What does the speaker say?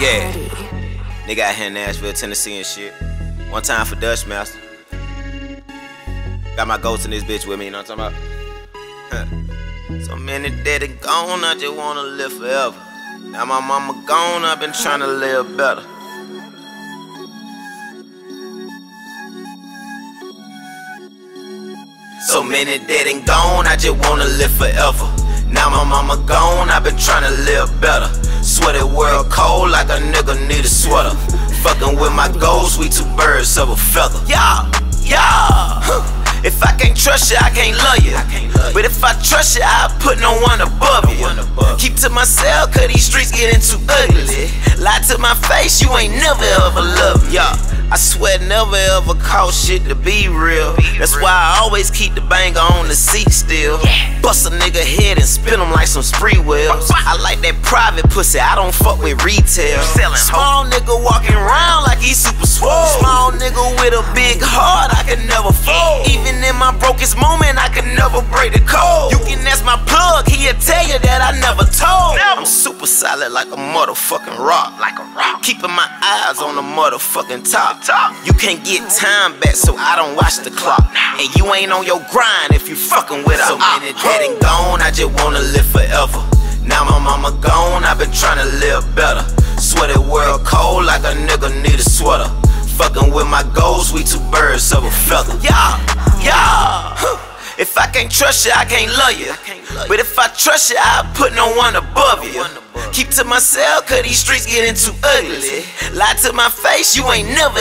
Yeah. Nigga out here in Nashville, Tennessee and shit. One time for Dutch Master. Got my ghost in this bitch with me, you know what I'm talking about? so many dead and gone, I just wanna live forever. Now my mama gone, I've been trying to live better. So many dead and gone, I just wanna live forever. Now my mama gone, I've been trying to live better. Sweaty world cold with my goals, we two birds of a feather. Yeah, yeah. If I can't trust you, I can't love you. But if I trust you, I'll put no one above you. Keep to myself, cause these streets getting too ugly. Lie to my face, you ain't never ever loved me. Yeah. I swear never ever caught shit to be real. That's why I always keep the banger on the seat still. Bust a nigga head spin them like some spree wheels. I like that private pussy, I don't fuck with retail. Small nigga walking around like he super swole. Small nigga with a big heart, I can never fold. Even in my brokest moment, I can never break the code. You can ask my plug, he'll tell you that I never told. I'm super solid like a motherfucking rock. Like a rock. Keeping my eyes on the motherfucking top. top. You can't get time back, so I don't watch the clock. And you ain't on your grind if you fucking with a So many dead and gone, I just wanna live forever. Now my mama gone, I've been trying to live better. Sweaty world cold like a nigga need a sweater. Fucking with my goals, we two birds of a feather. Yeah. I can't trust you, I can't love you. But if I trust you, I'll put no one above you. Keep to myself, cause these streets getting too ugly. Lie to my face, you ain't never